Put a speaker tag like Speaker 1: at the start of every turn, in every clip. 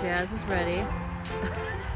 Speaker 1: Jazz is ready.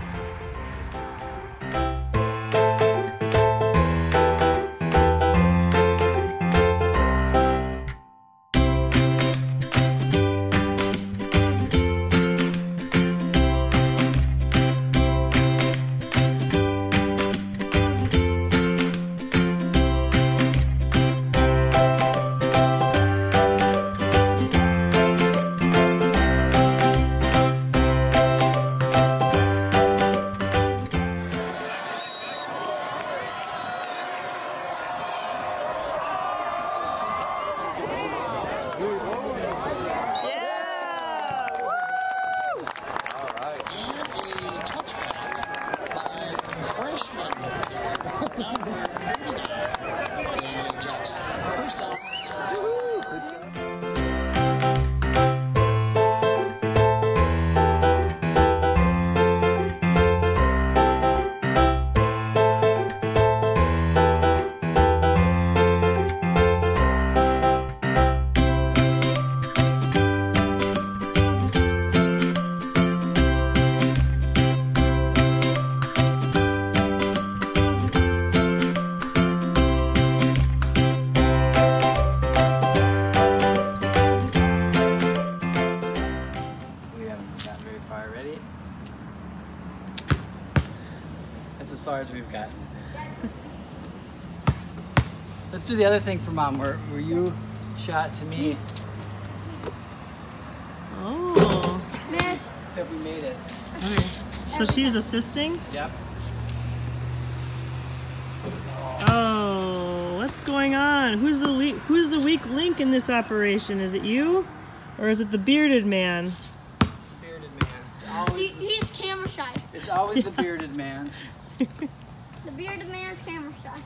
Speaker 2: We haven't got. Ready? That's as far as we've gotten. Let's do the other thing for mom. Where, where you shot to me,
Speaker 3: Oh.
Speaker 2: except we made it.
Speaker 3: Okay. So she's assisting?
Speaker 2: Yep.
Speaker 3: Oh, what's going on? Who's the le- who's the weak link in this operation? Is it you, or is it the bearded man?
Speaker 4: He, he's camera shy.
Speaker 2: it's always the bearded man.
Speaker 4: The bearded man's camera shy.